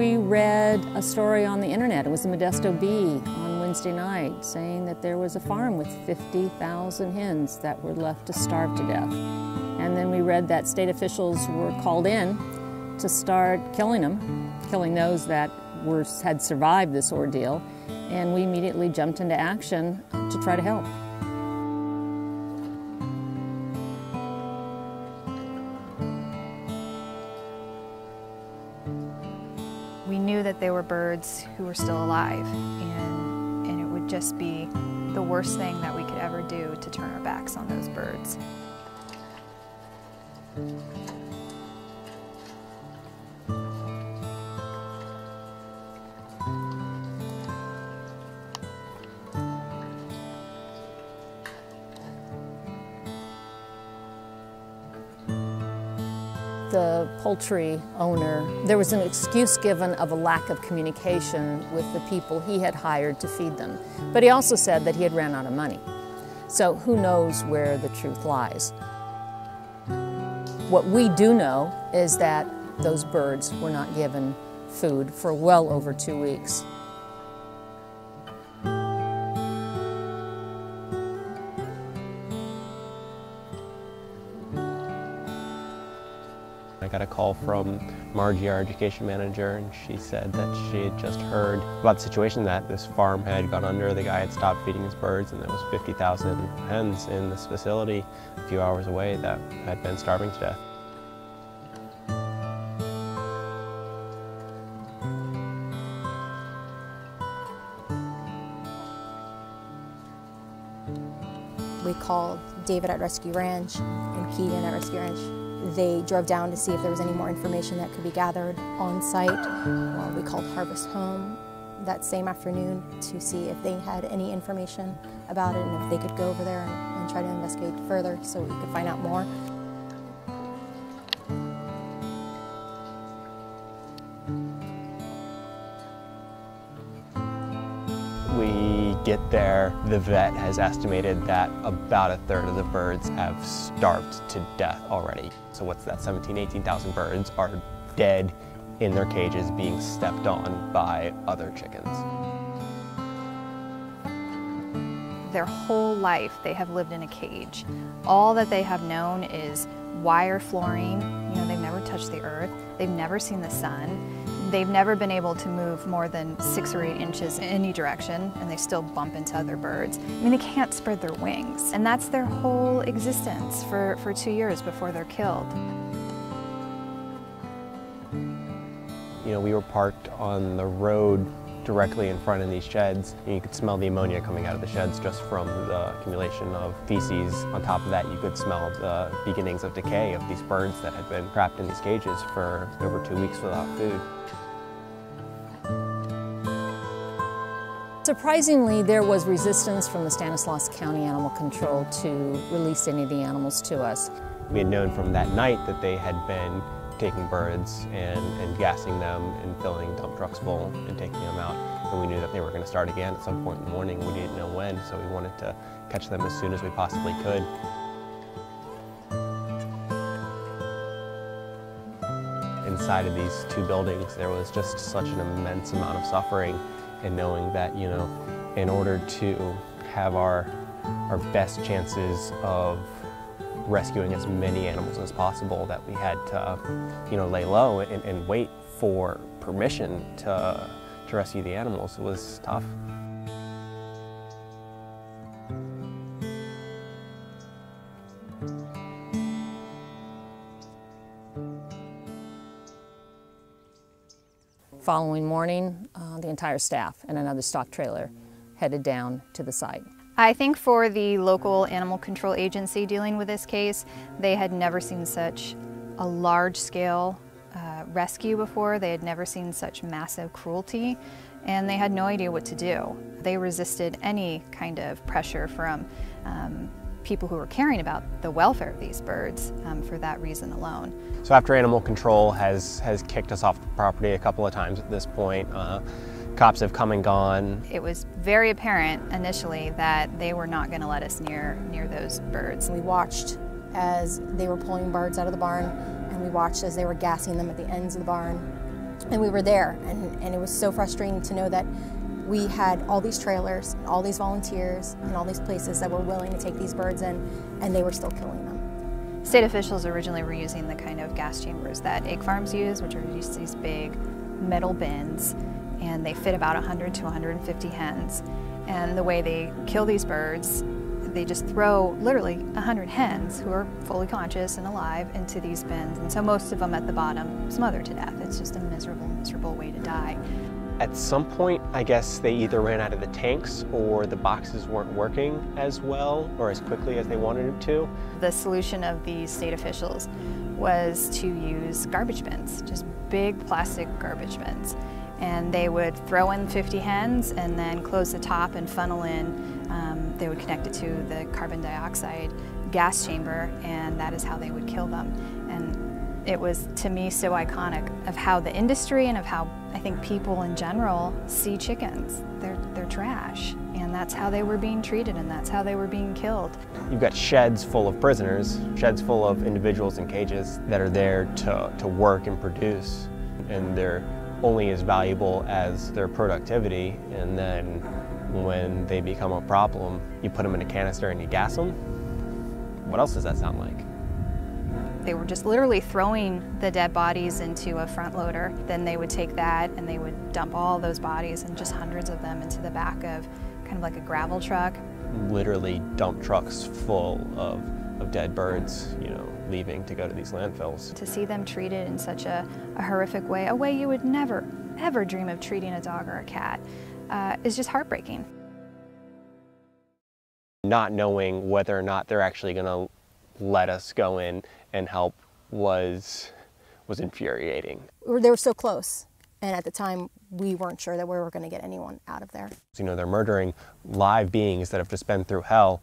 We read a story on the internet, it was the Modesto Bee on Wednesday night, saying that there was a farm with 50,000 hens that were left to starve to death. And then we read that state officials were called in to start killing them, killing those that were, had survived this ordeal. And we immediately jumped into action to try to help. Birds who were still alive, and, and it would just be the worst thing that we could ever do the poultry owner, there was an excuse given of a lack of communication with the people he had hired to feed them. But he also said that he had ran out of money. So who knows where the truth lies. What we do know is that those birds were not given food for well over two weeks. Call from Margie, our education manager, and she said that she had just heard about the situation that this farm had gone under, the guy had stopped feeding his birds, and there was 50,000 hens in this facility a few hours away that had been starving to death. We called David at Rescue Ranch and Keaton at Rescue Ranch. They drove down to see if there was any more information that could be gathered on site. Well, we called Harvest Home that same afternoon to see if they had any information about it and if they could go over there and, and try to investigate further so we could find out more. Get there, the vet has estimated that about a third of the birds have starved to death already. So what's that, 17, 18,000 birds are dead in their cages being stepped on by other chickens. Their whole life they have lived in a cage. All that they have known is wire flooring. You know, they've never touched the earth. They've never seen the sun. They've never been able to move more than six or eight inches in any direction, and they still bump into other birds. I mean, they can't spread their wings. And that's their whole existence for, for two years before they're killed. You know, we were parked on the road directly in front of these sheds. And you could smell the ammonia coming out of the sheds just from the accumulation of feces. On top of that, you could smell the beginnings of decay of these birds that had been trapped in these cages for over two weeks without food. Surprisingly, there was resistance from the Stanislaus County Animal Control to release any of the animals to us. We had known from that night that they had been taking birds and, and gassing them and filling dump trucks full and taking them out. And we knew that they were going to start again at some point in the morning. We didn't know when, so we wanted to catch them as soon as we possibly could. Inside of these two buildings, there was just such an immense amount of suffering and knowing that, you know, in order to have our, our best chances of rescuing as many animals as possible that we had to, you know, lay low and, and wait for permission to, to rescue the animals. It was tough. Following morning, uh, the entire staff and another stock trailer headed down to the site. I think for the local animal control agency dealing with this case, they had never seen such a large scale rescue before. They had never seen such massive cruelty and they had no idea what to do. They resisted any kind of pressure from um, people who were caring about the welfare of these birds um, for that reason alone. So after animal control has, has kicked us off the property a couple of times at this point, uh, cops have come and gone. It was very apparent initially that they were not going to let us near, near those birds. We watched as they were pulling birds out of the barn and we watched as they were gassing them at the ends of the barn. And we were there and, and it was so frustrating to know that we had all these trailers, and all these volunteers, and all these places that were willing to take these birds in, and they were still killing them. State officials originally were using the kind of gas chambers that egg farms use, which are just these big metal bins, and they fit about 100 to 150 hens. And the way they kill these birds, they just throw literally 100 hens who are fully conscious and alive into these bins. And so most of them at the bottom smother to death. It's just a miserable, miserable way to die. At some point, I guess they either ran out of the tanks or the boxes weren't working as well or as quickly as they wanted them to. The solution of these state officials was to use garbage bins, just big plastic garbage bins. And they would throw in 50 hens and then close the top and funnel in. Um, they would connect it to the carbon dioxide gas chamber and that is how they would kill them. And it was to me so iconic of how the industry and of how I think people in general see chickens. They're, they're trash and that's how they were being treated and that's how they were being killed. You've got sheds full of prisoners, sheds full of individuals in cages that are there to, to work and produce and they're only as valuable as their productivity and then when they become a problem, you put them in a canister and you gas them. What else does that sound like? They were just literally throwing the dead bodies into a front loader. Then they would take that and they would dump all those bodies and just hundreds of them into the back of kind of like a gravel truck. Literally dump trucks full of, of dead birds, you know, leaving to go to these landfills. To see them treated in such a, a horrific way, a way you would never, ever dream of treating a dog or a cat, uh, is just heartbreaking. Not knowing whether or not they're actually going to let us go in and help was was infuriating. They were so close, and at the time we weren't sure that we were going to get anyone out of there. You know, they're murdering live beings that have just been through hell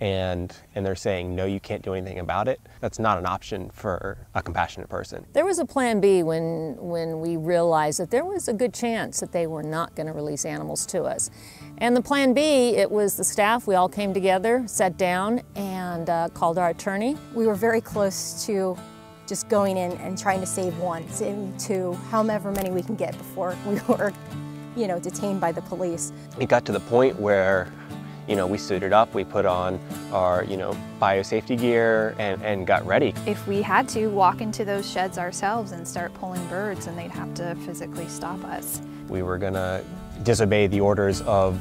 and and they're saying no you can't do anything about it. That's not an option for a compassionate person. There was a plan b when when we realized that there was a good chance that they were not going to release animals to us. And the plan b it was the staff we all came together sat down and uh, called our attorney. We were very close to just going in and trying to save one save two however many we can get before we were you know detained by the police. It got to the point where you know, we suited up, we put on our, you know, biosafety gear and, and got ready. If we had to walk into those sheds ourselves and start pulling birds, and they'd have to physically stop us. We were gonna disobey the orders of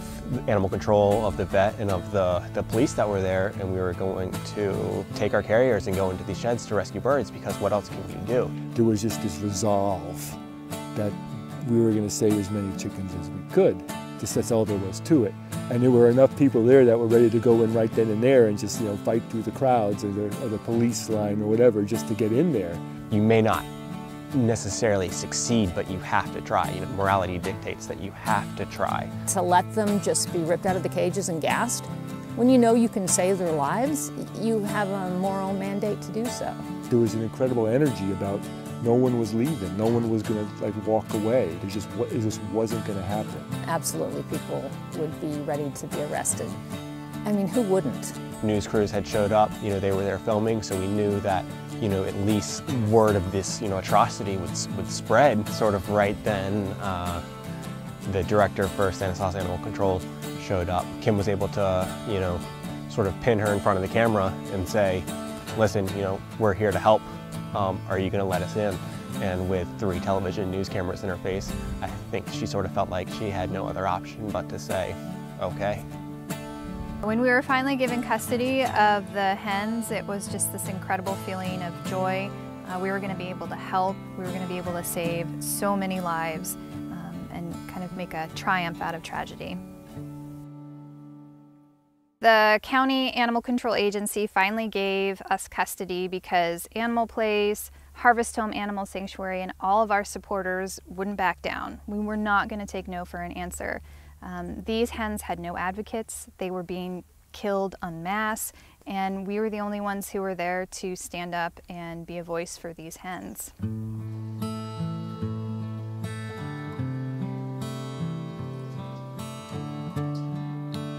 animal control, of the vet, and of the, the police that were there, and we were going to take our carriers and go into these sheds to rescue birds because what else can you do? There was just this resolve that we were going to save as many chickens as we could. Just that's all there was to it. And there were enough people there that were ready to go in right then and there and just, you know, fight through the crowds or the, or the police line or whatever just to get in there. You may not necessarily succeed, but you have to try. You know, morality dictates that you have to try. To let them just be ripped out of the cages and gassed, when you know you can save their lives, you have a moral mandate to do so. There was an incredible energy about no one was leaving. No one was going to like walk away. It just it just wasn't going to happen. Absolutely, people would be ready to be arrested. I mean, who wouldn't? News crews had showed up. You know, they were there filming, so we knew that you know at least word of this you know atrocity would would spread. Sort of right then, uh, the director for Stanislaus Animal Control showed up. Kim was able to you know sort of pin her in front of the camera and say, "Listen, you know, we're here to help." Um, are you going to let us in? And with three television news cameras in her face, I think she sort of felt like she had no other option but to say, okay. When we were finally given custody of the hens, it was just this incredible feeling of joy. Uh, we were going to be able to help, we were going to be able to save so many lives um, and kind of make a triumph out of tragedy. The county animal control agency finally gave us custody because Animal Place, Harvest Home Animal Sanctuary and all of our supporters wouldn't back down. We were not going to take no for an answer. Um, these hens had no advocates. They were being killed en masse, and we were the only ones who were there to stand up and be a voice for these hens.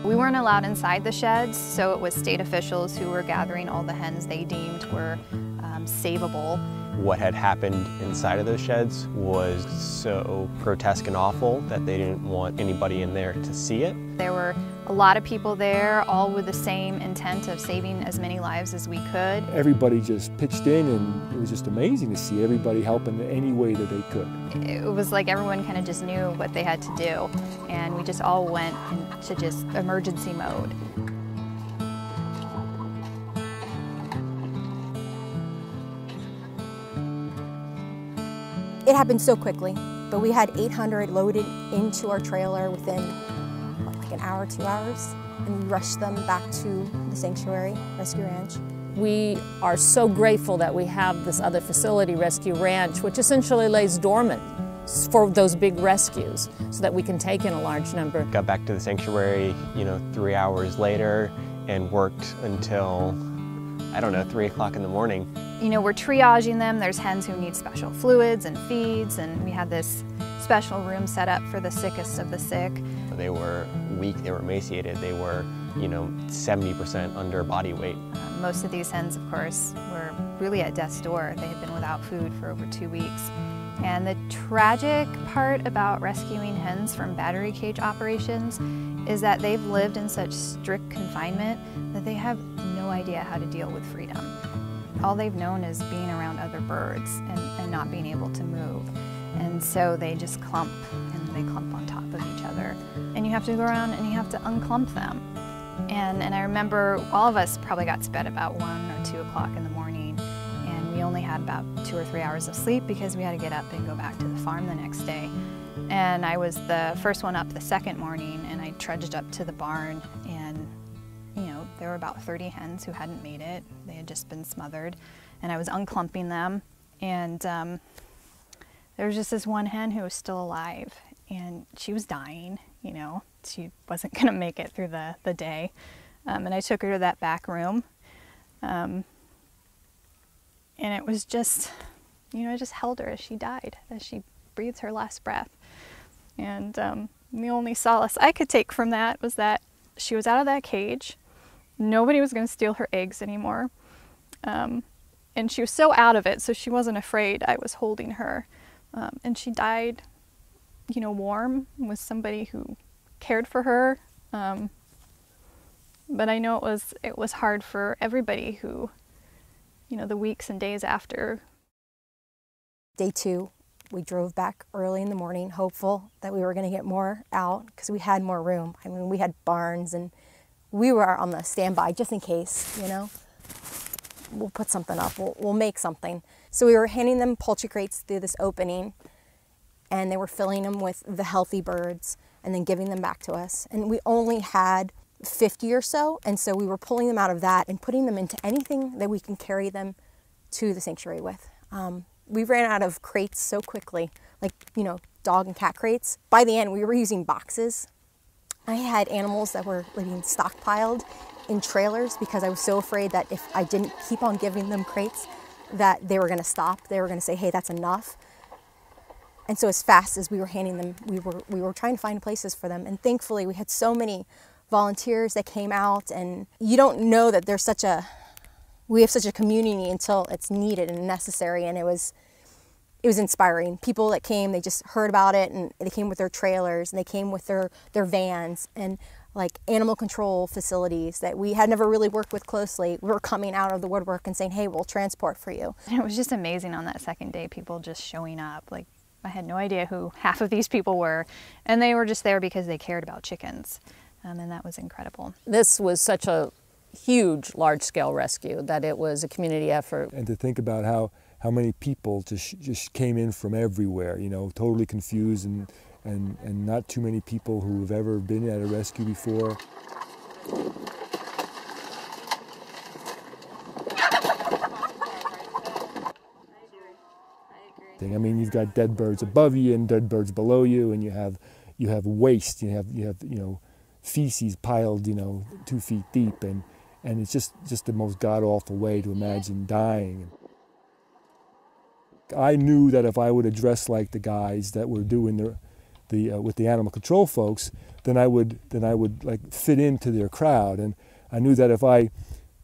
We weren't allowed inside the sheds, so it was state officials who were gathering all the hens they deemed were um, savable. What had happened inside of those sheds was so grotesque and awful that they didn't want anybody in there to see it. There were a lot of people there, all with the same intent of saving as many lives as we could. Everybody just pitched in, and it was just amazing to see everybody helping in any way that they could. It was like everyone kind of just knew what they had to do, and we just all went into just emergency mode. It happened so quickly, but we had 800 loaded into our trailer within what, like an hour, two hours, and we rushed them back to the sanctuary, Rescue Ranch. We are so grateful that we have this other facility, Rescue Ranch, which essentially lays dormant for those big rescues so that we can take in a large number. Got back to the sanctuary, you know, three hours later and worked until, I don't know, three o'clock in the morning. You know, we're triaging them. There's hens who need special fluids and feeds, and we had this special room set up for the sickest of the sick. They were weak, they were emaciated, they were, you know, 70% under body weight. Uh, most of these hens, of course, were really at death's door. They had been without food for over two weeks. And the tragic part about rescuing hens from battery cage operations is that they've lived in such strict confinement that they have no idea how to deal with freedom. All they've known is being around other birds and, and not being able to move. And so they just clump and they clump on top of each other. And you have to go around and you have to unclump them. And, and I remember all of us probably got to bed about one or two o'clock in the morning and we only had about two or three hours of sleep because we had to get up and go back to the farm the next day. And I was the first one up the second morning and I trudged up to the barn and you know, there were about 30 hens who hadn't made it. They had just been smothered and I was unclumping them and um, there was just this one hen who was still alive and she was dying, you know, she wasn't gonna make it through the, the day. Um, and I took her to that back room. Um, and it was just, you know, I just held her as she died, as she breathed her last breath. And um, the only solace I could take from that was that she was out of that cage. Nobody was going to steal her eggs anymore. Um, and she was so out of it, so she wasn't afraid I was holding her. Um, and she died, you know, warm with somebody who cared for her. Um, but I know it was it was hard for everybody who you know, the weeks and days after. Day two, we drove back early in the morning, hopeful that we were going to get more out because we had more room. I mean, we had barns and we were on the standby just in case, you know. We'll put something up, we'll, we'll make something. So we were handing them poultry crates through this opening and they were filling them with the healthy birds and then giving them back to us. And we only had 50 or so. And so we were pulling them out of that and putting them into anything that we can carry them to the sanctuary with. Um, we ran out of crates so quickly, like, you know, dog and cat crates. By the end, we were using boxes. I had animals that were living stockpiled in trailers because I was so afraid that if I didn't keep on giving them crates, that they were going to stop. They were going to say, hey, that's enough. And so as fast as we were handing them, we were, we were trying to find places for them. And thankfully, we had so many volunteers that came out and you don't know that there's such a we have such a community until it's needed and necessary and it was it was inspiring. People that came they just heard about it and they came with their trailers and they came with their their vans and like animal control facilities that we had never really worked with closely we were coming out of the woodwork and saying hey we'll transport for you. And it was just amazing on that second day people just showing up. Like i had no idea who half of these people were. And they were just there because they cared about chickens. Um, and that was incredible. This was such a huge, large-scale rescue that it was a community effort. And to think about how, how many people just, just came in from everywhere, you know, totally confused and, and, and not too many people who have ever been at a rescue before. Thing. I mean, you've got dead birds above you and dead birds below you, and you have you have waste. You have you have you know feces piled you know two feet deep, and and it's just just the most god awful way to imagine dying. I knew that if I would address like the guys that were doing the the uh, with the animal control folks, then I would then I would like fit into their crowd, and I knew that if I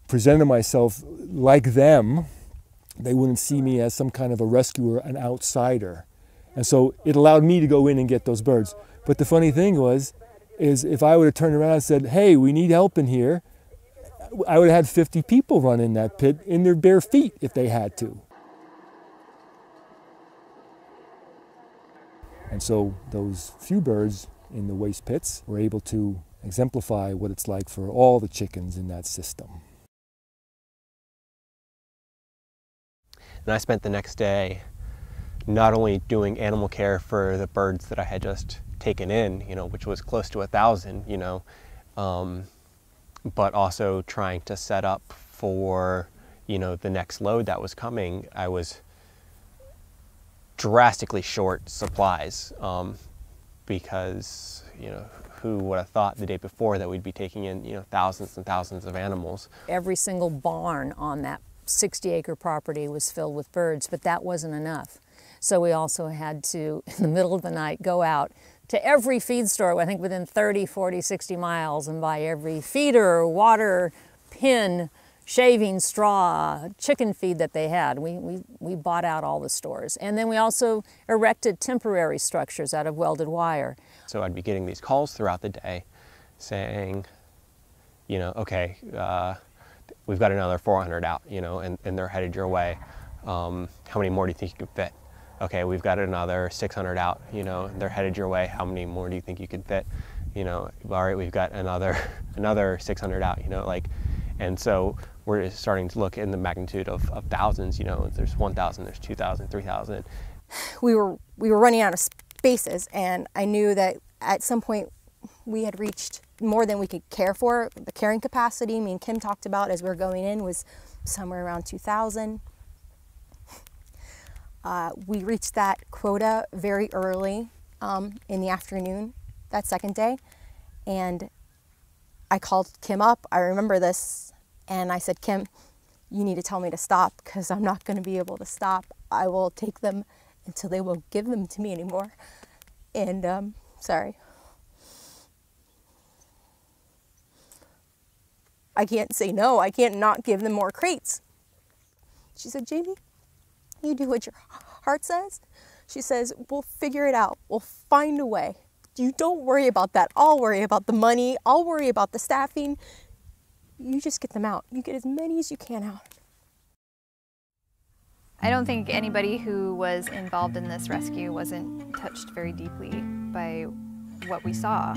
presented myself like them, they wouldn't see me as some kind of a rescuer, an outsider. And so it allowed me to go in and get those birds. But the funny thing was, is if I would have turned around and said, hey, we need help in here, I would have had 50 people run in that pit in their bare feet if they had to. And so those few birds in the waste pits were able to exemplify what it's like for all the chickens in that system. And I spent the next day not only doing animal care for the birds that I had just taken in, you know, which was close to a thousand, you know, um, but also trying to set up for, you know, the next load that was coming. I was drastically short supplies um, because, you know, who would have thought the day before that we'd be taking in, you know, thousands and thousands of animals. Every single barn on that 60 acre property was filled with birds, but that wasn't enough. So we also had to, in the middle of the night, go out to every feed store, I think within 30, 40, 60 miles, and buy every feeder, water, pin, shaving, straw, chicken feed that they had. We, we, we bought out all the stores. And then we also erected temporary structures out of welded wire. So I'd be getting these calls throughout the day saying, you know, okay, uh, we've got another 400 out, you know, and, and they're headed your way. Um, how many more do you think you could fit? Okay, we've got another 600 out, you know, they're headed your way. How many more do you think you could fit? You know, all right, we've got another another 600 out, you know, like, and so we're starting to look in the magnitude of, of thousands, you know, there's 1,000, there's 2,000, 3,000. We were, we were running out of spaces and I knew that at some point we had reached more than we could care for. The carrying capacity, me and Kim talked about as we were going in, was somewhere around 2,000. Uh, we reached that quota very early um, in the afternoon that second day. And I called Kim up. I remember this. And I said, Kim, you need to tell me to stop because I'm not going to be able to stop. I will take them until they won't give them to me anymore. And um, sorry. I can't say no. I can't not give them more crates. She said, Jamie, you do what your heart says. She says, we'll figure it out. We'll find a way. You don't worry about that. I'll worry about the money. I'll worry about the staffing. You just get them out. You get as many as you can out. I don't think anybody who was involved in this rescue wasn't touched very deeply by what we saw.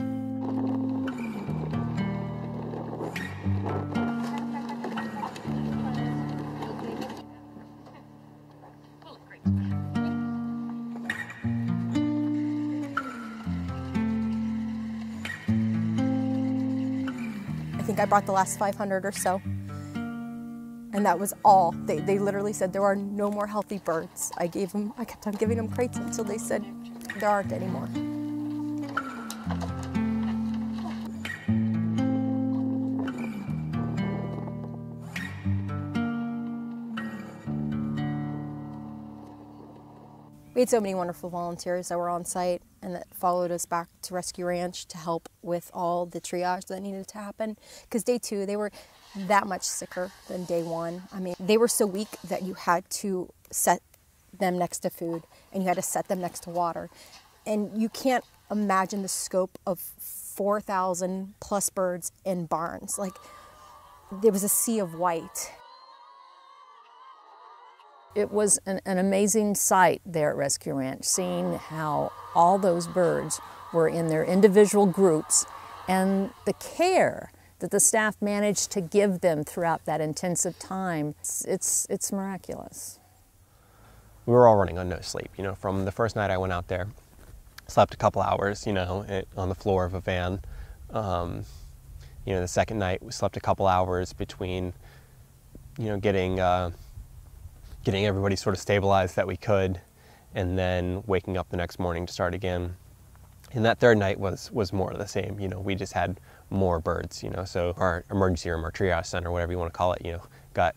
Think I brought the last 500 or so. And that was all. They, they literally said there are no more healthy birds. I gave them, I kept on giving them crates until they said there aren't anymore. We had so many wonderful volunteers that were on site and that followed us back to Rescue Ranch to help with all the triage that needed to happen. Because day two, they were that much sicker than day one. I mean, they were so weak that you had to set them next to food and you had to set them next to water. And you can't imagine the scope of 4,000 plus birds in barns. Like, there was a sea of white. It was an, an, amazing sight there at Rescue Ranch, seeing how all those birds were in their individual groups and the care that the staff managed to give them throughout that intensive time. It's, it's, it's miraculous. We were all running on no sleep. You know, from the first night I went out there, slept a couple hours, you know, it, on the floor of a van. Um, you know, the second night we slept a couple hours between, you know, getting uh, getting everybody sort of stabilized that we could, and then waking up the next morning to start again. And that third night was was more of the same. You know, we just had more birds. You know, so our emergency room, our triage center, whatever you want to call it, you know, got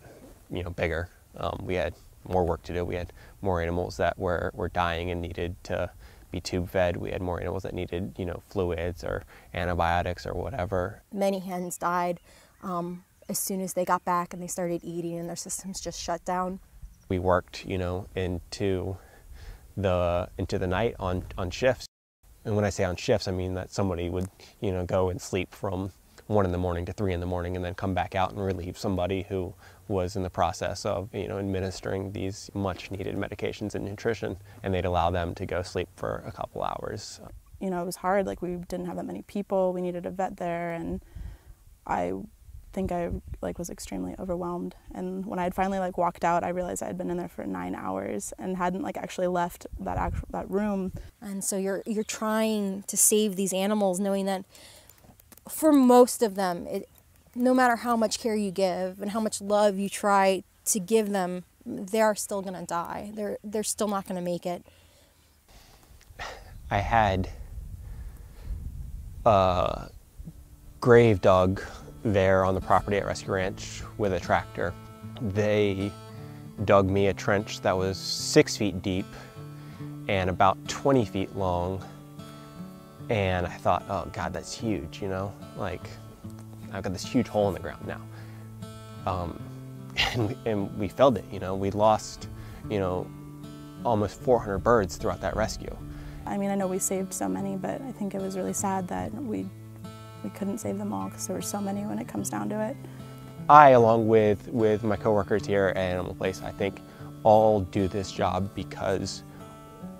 you know bigger. Um, we had more work to do. We had more animals that were were dying and needed to be tube fed. We had more animals that needed you know fluids or antibiotics or whatever. Many hens died um, as soon as they got back and they started eating, and their systems just shut down. We worked, you know, into the into the night on on shifts. And when I say on shifts, I mean that somebody would, you know, go and sleep from one in the morning to three in the morning, and then come back out and relieve somebody who was in the process of, you know, administering these much needed medications and nutrition, and they'd allow them to go sleep for a couple hours. You know, it was hard. Like we didn't have that many people. We needed a vet there, and I think I like was extremely overwhelmed. And when I had finally like walked out, I realized I had been in there for nine hours and hadn't like actually left that actual that room. And so you're you're trying to save these animals, knowing that for most of them, it, no matter how much care you give and how much love you try to give them, they are still going to die. They're they're still not going to make it. I had a grave dug there on the property at Rescue Ranch with a tractor. They dug me a trench that was six feet deep and about 20 feet long. And I thought, oh God, that's huge, you know? Like, I've got this huge hole in the ground now. Um, and, we, and we filled it, you know? We lost, you know, almost 400 birds throughout that rescue. I mean, I know we saved so many, but I think it was really sad that we we couldn't save them all because there were so many when it comes down to it. I, along with, with my coworkers here at Animal Place, I think all do this job because,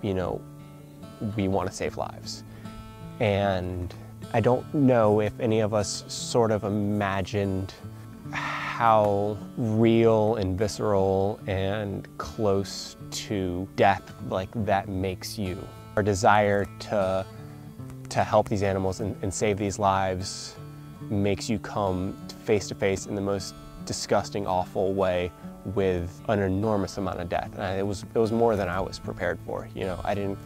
you know, we want to save lives. And I don't know if any of us sort of imagined how real and visceral and close to death like that makes you. Our desire to to help these animals and, and save these lives makes you come face to face in the most disgusting, awful way with an enormous amount of death. And it was it was more than I was prepared for. You know, I didn't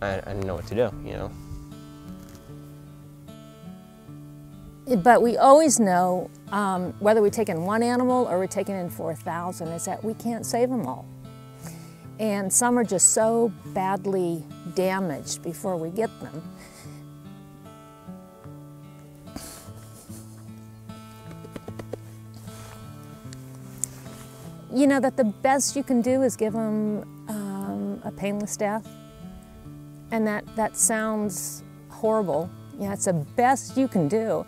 I, I didn't know what to do. You know. But we always know, um, whether we take in one animal or we're taking in 4,000, is that we can't save them all. And some are just so badly damaged before we get them. You know that the best you can do is give them um, a painless death. And that, that sounds horrible. Yeah, it's the best you can do.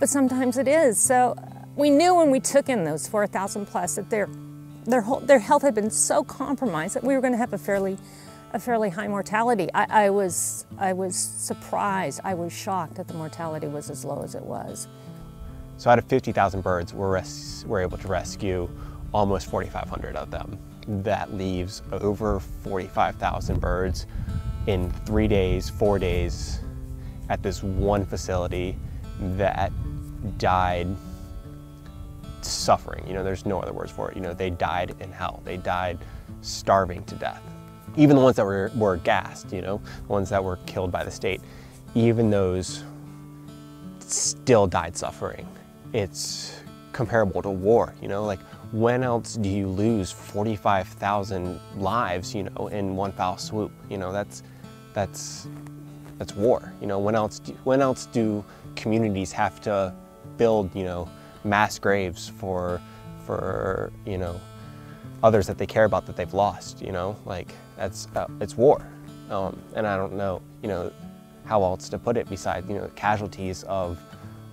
But sometimes it is. So we knew when we took in those 4,000 plus that their, their, whole, their health had been so compromised that we were going to have a fairly a fairly high mortality. I, I, was, I was surprised, I was shocked that the mortality was as low as it was. So out of 50,000 birds, we're, we're able to rescue almost 4,500 of them. That leaves over 45,000 birds in three days, four days at this one facility that died suffering. You know, there's no other words for it. You know, they died in hell. They died starving to death even the ones that were, were gassed, you know, the ones that were killed by the state, even those still died suffering. It's comparable to war, you know, like when else do you lose 45,000 lives, you know, in one foul swoop? You know, that's, that's, that's war. You know, when else, do, when else do communities have to build, you know, mass graves for, for, you know, others that they care about that they've lost, you know, like that's, uh, it's war. Um, and I don't know, you know, how else to put it besides, you know, casualties of,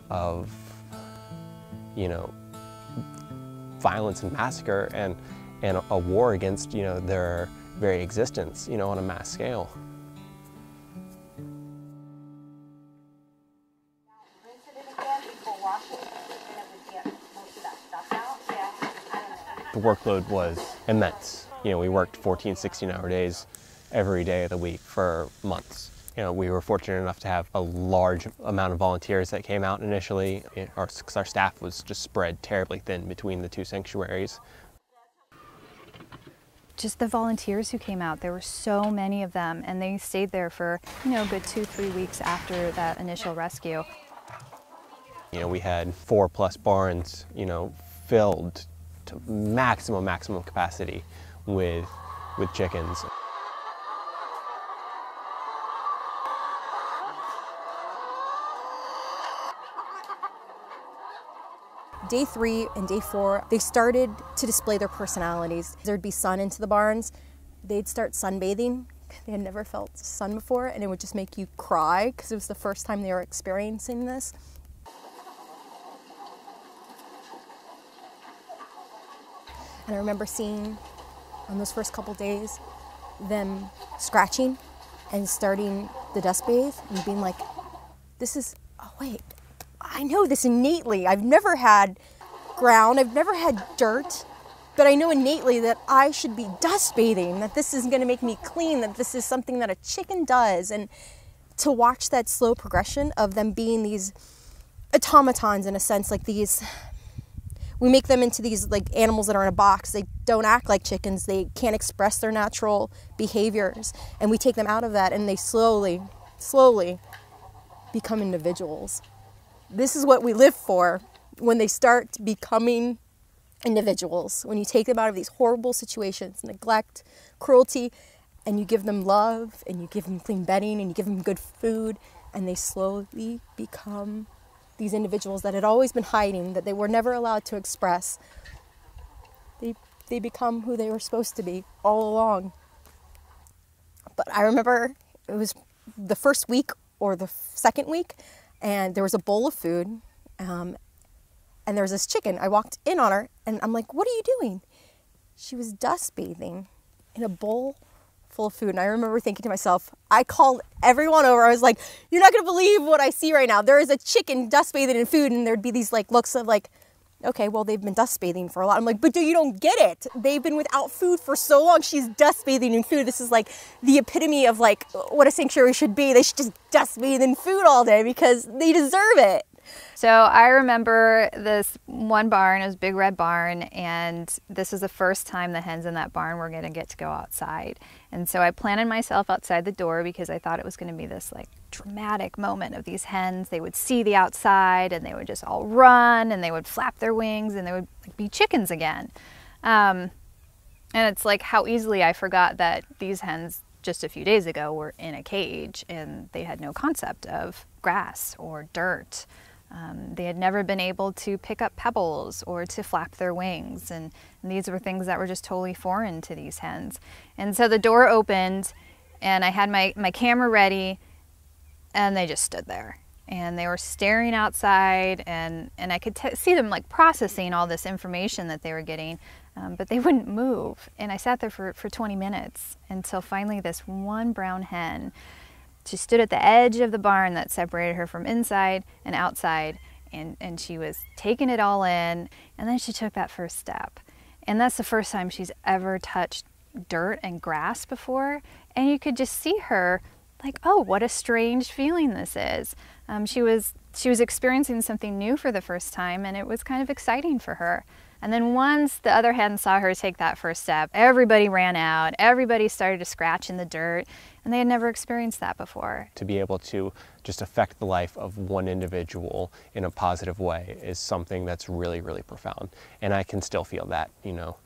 of, you know, violence and massacre and, and a war against, you know, their very existence, you know, on a mass scale. The workload was immense. You know, we worked 14, 16 hour days every day of the week for months. You know, we were fortunate enough to have a large amount of volunteers that came out initially. Our, our staff was just spread terribly thin between the two sanctuaries. just the volunteers who came out. There were so many of them, and they stayed there for, you know, a good two, three weeks after that initial rescue. You know, we had four plus barns, you know, filled to maximum, maximum capacity with, with chickens. Day three and day four, they started to display their personalities. There'd be sun into the barns. They'd start sunbathing. They had never felt sun before, and it would just make you cry because it was the first time they were experiencing this. And I remember seeing on those first couple days them scratching and starting the dust bathe and being like, this is, oh wait, I know this innately. I've never had ground, I've never had dirt, but I know innately that I should be dust bathing, that this is gonna make me clean, that this is something that a chicken does. And to watch that slow progression of them being these automatons in a sense, like these we make them into these like animals that are in a box. They don't act like chickens. They can't express their natural behaviors. And we take them out of that and they slowly, slowly become individuals. This is what we live for when they start becoming individuals. When you take them out of these horrible situations, neglect, cruelty, and you give them love and you give them clean bedding and you give them good food and they slowly become these individuals that had always been hiding, that they were never allowed to express, they, they become who they were supposed to be all along. But I remember it was the first week or the second week, and there was a bowl of food, um, and there was this chicken. I walked in on her, and I'm like, What are you doing? She was dust bathing in a bowl full of food. And I remember thinking to myself, I called everyone over. I was like, you're not going to believe what I see right now. There is a chicken dust bathing in food. And there'd be these like looks of like, okay, well, they've been dust bathing for a lot. I'm like, but do you don't get it? They've been without food for so long. She's dust bathing in food. This is like the epitome of like what a sanctuary should be. They should just dust bathe in food all day because they deserve it. So I remember this one barn, it was Big Red Barn, and this was the first time the hens in that barn were gonna get to go outside. And so I planted myself outside the door because I thought it was gonna be this like dramatic moment of these hens. They would see the outside and they would just all run and they would flap their wings and they would be chickens again. Um, and it's like how easily I forgot that these hens just a few days ago were in a cage and they had no concept of grass or dirt um, they had never been able to pick up pebbles or to flap their wings, and, and, these were things that were just totally foreign to these hens. And so the door opened, and I had my, my camera ready, and they just stood there. And they were staring outside, and, and I could see them like processing all this information that they were getting, um, but they wouldn't move. And I sat there for, for 20 minutes until finally this one brown hen she stood at the edge of the barn that separated her from inside and outside, and, and she was taking it all in. And then she took that first step. And that's the first time she's ever touched dirt and grass before. And you could just see her like, oh, what a strange feeling this is. Um, she was she was experiencing something new for the first time, and it was kind of exciting for her. And then once the other hen saw her take that first step, everybody ran out, everybody started to scratch in the dirt, and they had never experienced that before. To be able to just affect the life of one individual in a positive way is something that's really, really profound. And I can still feel that, you know.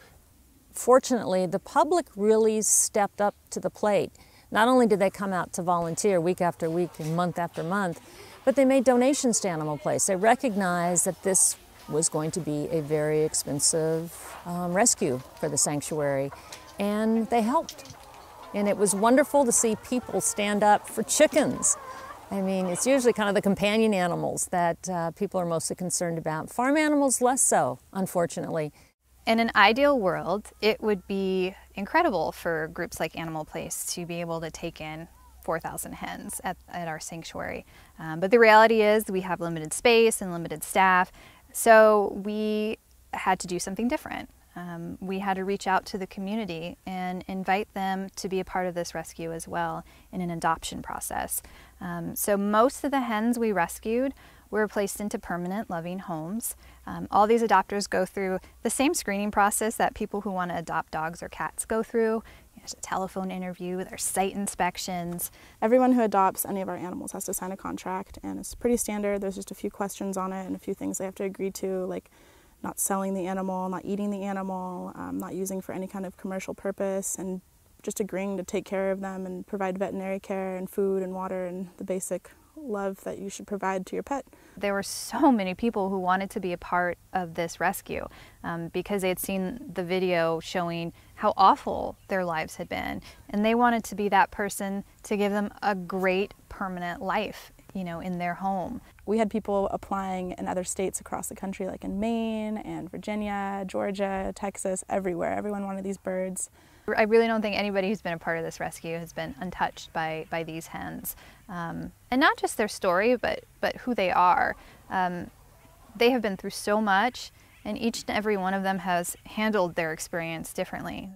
Fortunately, the public really stepped up to the plate. Not only did they come out to volunteer week after week and month after month, but they made donations to Animal Place. They recognized that this was going to be a very expensive um, rescue for the sanctuary, and they helped. And it was wonderful to see people stand up for chickens. I mean, it's usually kind of the companion animals that uh, people are mostly concerned about. Farm animals, less so, unfortunately. In an ideal world, it would be incredible for groups like Animal Place to be able to take in 4,000 hens at, at our sanctuary. Um, but the reality is we have limited space and limited staff, so we had to do something different um, we had to reach out to the community and invite them to be a part of this rescue as well in an adoption process. Um, so most of the hens we rescued were placed into permanent loving homes. Um, all these adopters go through the same screening process that people who want to adopt dogs or cats go through. There's a telephone interview, there's site inspections. Everyone who adopts any of our animals has to sign a contract, and it's pretty standard. There's just a few questions on it and a few things they have to agree to, like not selling the animal, not eating the animal, um, not using for any kind of commercial purpose, and just agreeing to take care of them and provide veterinary care and food and water and the basic love that you should provide to your pet. There were so many people who wanted to be a part of this rescue um, because they had seen the video showing how awful their lives had been. And they wanted to be that person to give them a great permanent life, you know, in their home. We had people applying in other states across the country, like in Maine and Virginia, Georgia, Texas, everywhere. Everyone wanted these birds. I really don't think anybody who's been a part of this rescue has been untouched by, by these hens. Um, and not just their story, but, but who they are. Um, they have been through so much, and each and every one of them has handled their experience differently.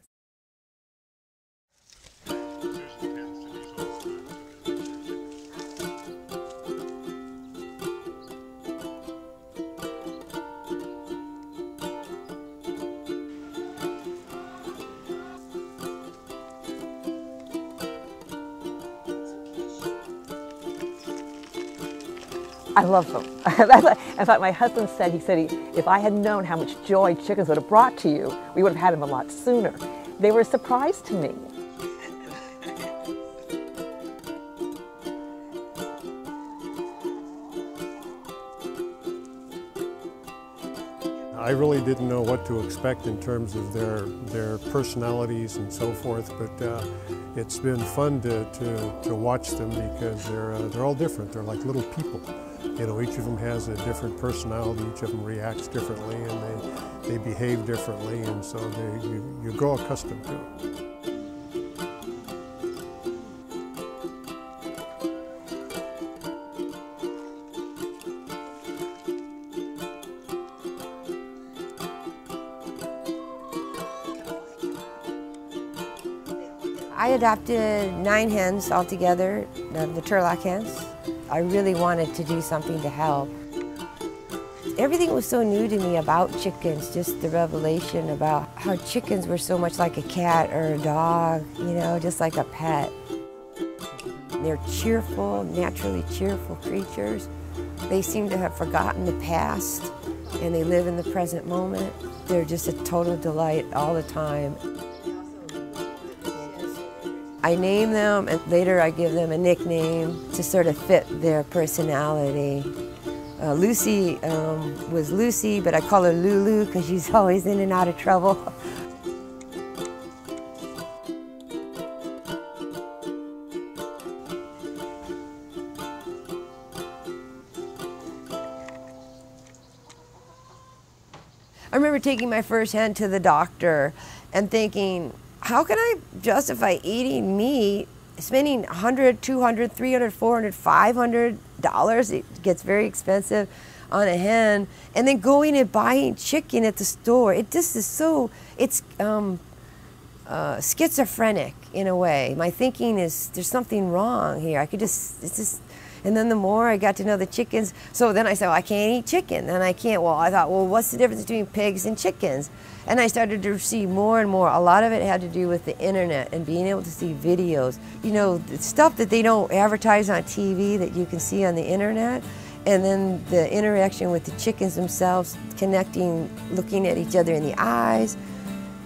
I love them. In fact, my husband said, he said, if I had known how much joy chickens would have brought to you, we would have had them a lot sooner. They were a surprise to me. I really didn't know what to expect in terms of their their personalities and so forth, but uh, it's been fun to, to, to watch them because they're, uh, they're all different. They're like little people. You know, each of them has a different personality, each of them reacts differently, and they, they behave differently, and so they, you, you grow accustomed to it. Adopted nine hens altogether, the Turlock hens. I really wanted to do something to help. Everything was so new to me about chickens, just the revelation about how chickens were so much like a cat or a dog, you know, just like a pet. They're cheerful, naturally cheerful creatures. They seem to have forgotten the past and they live in the present moment. They're just a total delight all the time. I name them and later I give them a nickname to sort of fit their personality. Uh, Lucy um, was Lucy, but I call her Lulu because she's always in and out of trouble. I remember taking my first hen to the doctor and thinking, how can I justify eating meat, spending 100, 200, 300, 400, 500 dollars, it gets very expensive on a hen, and then going and buying chicken at the store. It just is so, it's um, uh, schizophrenic in a way. My thinking is there's something wrong here. I could just, it's just, and then the more I got to know the chickens, so then I said, well, I can't eat chicken. And I can't, well, I thought, well, what's the difference between pigs and chickens? And I started to see more and more. A lot of it had to do with the internet and being able to see videos. You know, stuff that they don't advertise on TV that you can see on the internet. And then the interaction with the chickens themselves, connecting, looking at each other in the eyes,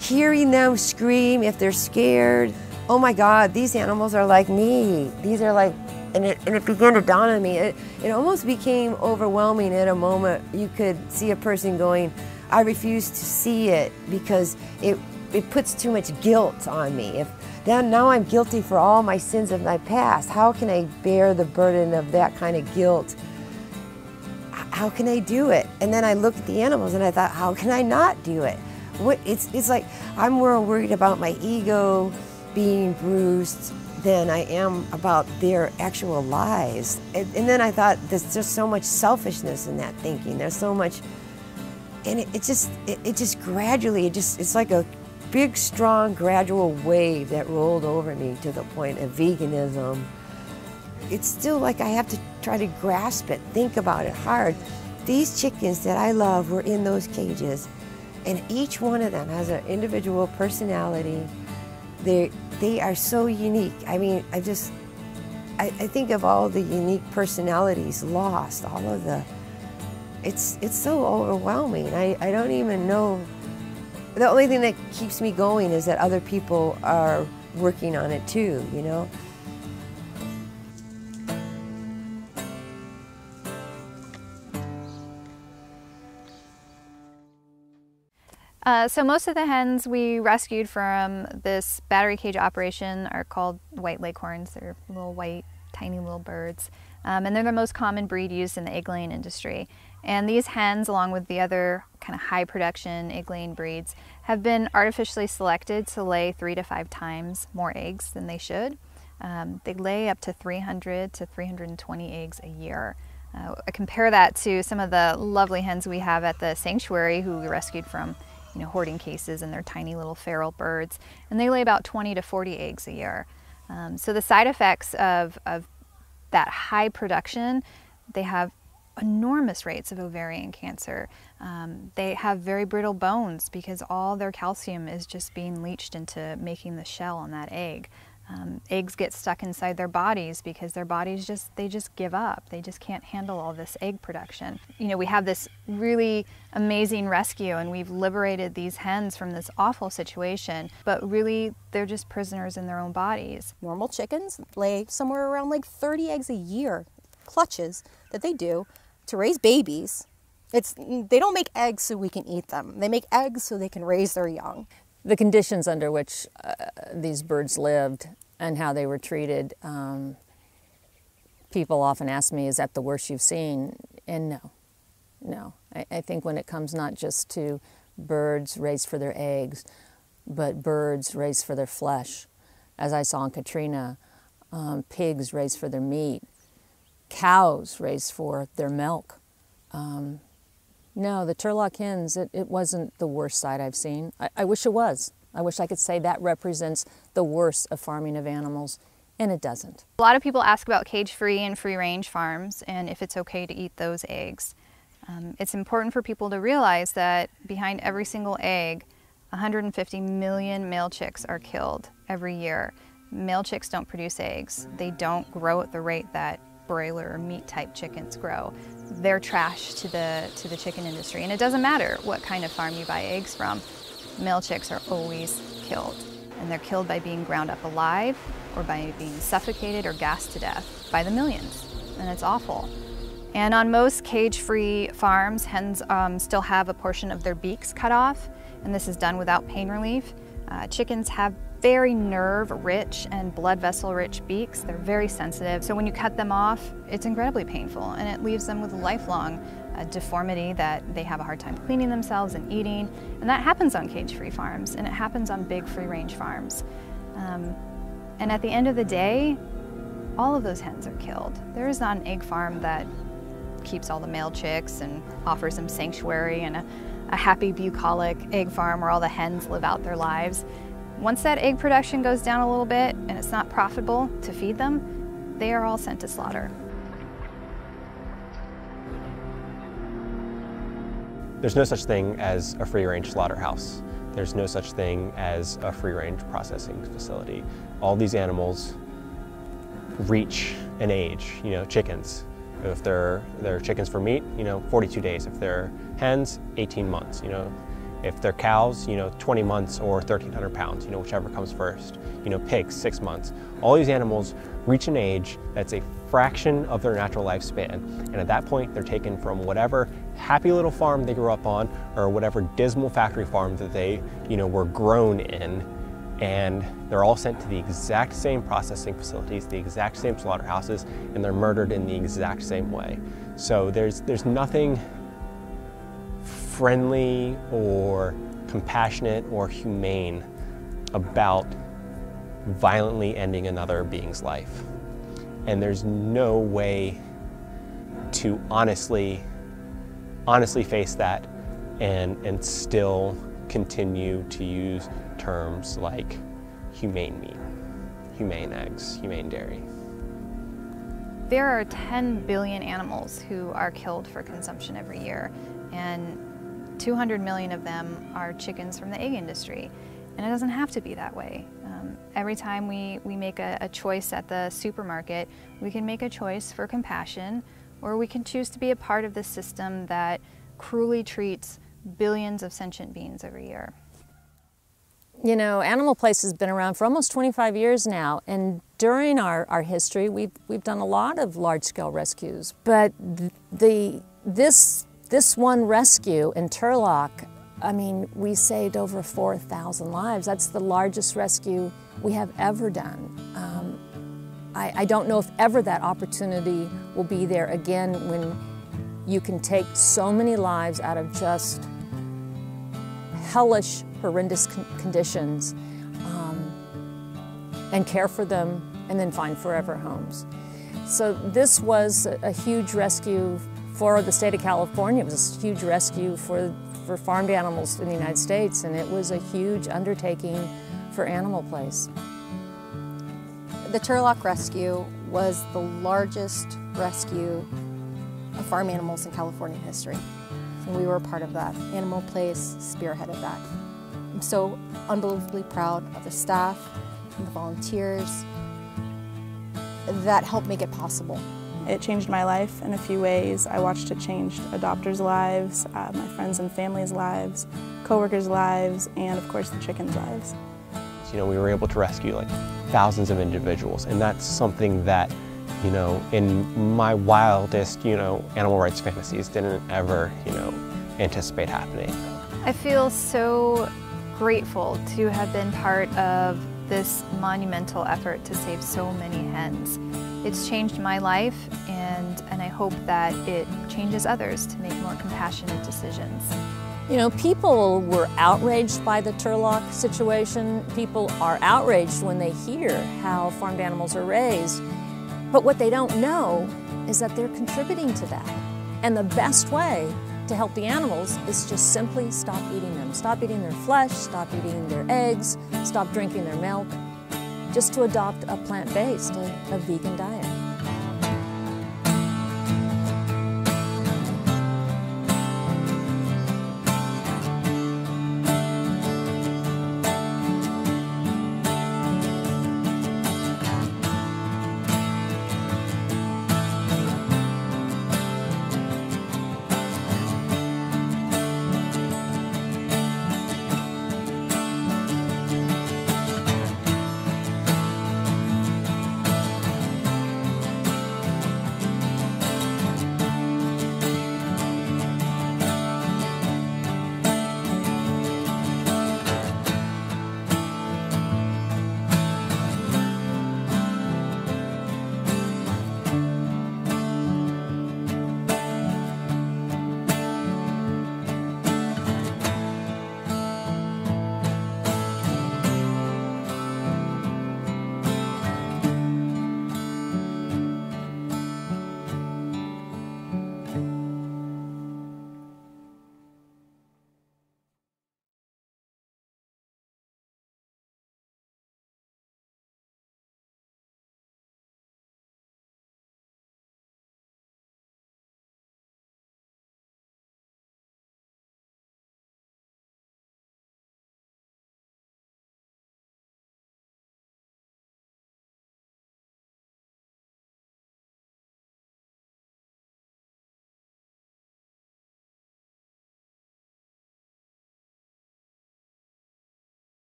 hearing them scream if they're scared. Oh my God, these animals are like me. These are like, and it, and it began to dawn on me. It, it almost became overwhelming at a moment. You could see a person going, I refuse to see it because it, it puts too much guilt on me. If then now I'm guilty for all my sins of my past, how can I bear the burden of that kind of guilt? How can I do it? And then I looked at the animals and I thought, how can I not do it? What, it's, it's like I'm more worried about my ego being bruised than I am about their actual lives. And, and then I thought, there's just so much selfishness in that thinking. There's so much and it, it just it, it, just gradually it just it's like a big strong gradual wave that rolled over me to the point of veganism it's still like I have to try to grasp it, think about it hard. These chickens that I love were in those cages, and each one of them has an individual personality. They they are so unique. I mean, I just I, I think of all the unique personalities lost, all of the. It's it's so overwhelming. I, I don't even know. The only thing that keeps me going is that other people are working on it too. You know. Uh, so most of the hens we rescued from this battery cage operation are called white leghorns. They're little white, tiny little birds. Um, and they're the most common breed used in the egg laying industry. And these hens, along with the other kind of high production laying breeds, have been artificially selected to lay three to five times more eggs than they should. Um, they lay up to 300 to 320 eggs a year. Uh, I compare that to some of the lovely hens we have at the sanctuary who we rescued from you know, hoarding cases and they're tiny little feral birds. And they lay about 20 to 40 eggs a year. Um, so the side effects of, of that high production, they have enormous rates of ovarian cancer. Um, they have very brittle bones because all their calcium is just being leached into making the shell on that egg. Um, eggs get stuck inside their bodies because their bodies just they just give up they just can't handle all this egg production you know we have this really amazing rescue and we've liberated these hens from this awful situation but really they're just prisoners in their own bodies normal chickens lay somewhere around like 30 eggs a year clutches that they do to raise babies it's they don't make eggs so we can eat them they make eggs so they can raise their young the conditions under which uh, these birds lived and how they were treated. Um, people often ask me, is that the worst you've seen? And no, no. I, I, think when it comes not just to birds raised for their eggs, but birds raised for their flesh, as I saw in Katrina, um, pigs raised for their meat, cows raised for their milk. Um, no, the Turlock hens, it, it wasn't the worst sight I've seen. I, I wish it was. I wish I could say that represents the worst of farming of animals, and it doesn't. A lot of people ask about cage-free and free-range farms and if it's okay to eat those eggs. Um, it's important for people to realize that behind every single egg, 150 million male chicks are killed every year. Male chicks don't produce eggs. They don't grow at the rate that broiler or meat type chickens grow. They're trash to the, to the chicken industry. And it doesn't matter what kind of farm you buy eggs from, male chicks are always killed. And they're killed by being ground up alive or by being suffocated or gassed to death by the millions. And it's awful. And on most cage-free farms, hens um, still have a portion of their beaks cut off, and this is done without pain relief. Uh, chickens have very nerve-rich and blood vessel-rich beaks. They're very sensitive. So when you cut them off, it's incredibly painful and it leaves them with a lifelong uh, deformity that they have a hard time cleaning themselves and eating. And that happens on cage-free farms and it happens on big free-range farms. Um, and at the end of the day, all of those hens are killed. There is not an egg farm that keeps all the male chicks and offers them sanctuary and a, a happy bucolic egg farm where all the hens live out their lives. Once that egg production goes down a little bit and it's not profitable to feed them, they are all sent to slaughter. There's no such thing as a free-range slaughterhouse. There's no such thing as a free-range processing facility. All these animals reach an age, you know, chickens. If they're, they're chickens for meat, you know, 42 days. If they're hens, 18 months, you know. If they're cows, you know, 20 months or 1,300 pounds, you know, whichever comes first. You know, pigs, six months. All these animals reach an age that's a fraction of their natural lifespan. And at that point, they're taken from whatever happy little farm they grew up on or whatever dismal factory farm that they, you know, were grown in. And they're all sent to the exact same processing facilities, the exact same slaughterhouses, and they're murdered in the exact same way. So there's, there's nothing friendly or compassionate or humane about violently ending another being's life. And there's no way to honestly, honestly face that and, and still continue to use terms like humane meat, humane eggs, humane dairy. There are 10 billion animals who are killed for consumption every year, and 200 million of them are chickens from the egg industry. And it doesn't have to be that way. Um, every time we, we make a, a choice at the supermarket, we can make a choice for compassion, or we can choose to be a part of the system that cruelly treats billions of sentient beings every year. You know, Animal Place has been around for almost 25 years now, and during our, our history, we've, we've done a lot of large-scale rescues. But the, this, this one rescue in Turlock, I mean, we saved over 4,000 lives. That's the largest rescue we have ever done. Um, I, I don't know if ever that opportunity will be there again when you can take so many lives out of just hellish horrendous con conditions um, and care for them and then find forever homes. So this was a, a huge rescue for the state of California. It was a huge rescue for, for farmed animals in the United States and it was a huge undertaking for Animal Place. The Turlock Rescue was the largest rescue of farm animals in California history. And we were a part of that. Animal Place spearheaded that. I'm so unbelievably proud of the staff and the volunteers that helped make it possible. It changed my life in a few ways. I watched it change adopters' lives, uh, my friends and family's lives, coworkers' lives, and of course the chickens' lives. You know, we were able to rescue like thousands of individuals, and that's something that, you know, in my wildest, you know, animal rights fantasies didn't ever, you know, anticipate happening. I feel so grateful to have been part of this monumental effort to save so many hens. It's changed my life and, and I hope that it changes others to make more compassionate decisions. You know, people were outraged by the Turlock situation. People are outraged when they hear how farmed animals are raised. But what they don't know is that they're contributing to that. And the best way to help the animals is just simply stop eating them. Stop eating their flesh, stop eating their eggs, stop drinking their milk, just to adopt a plant-based, a, a vegan diet.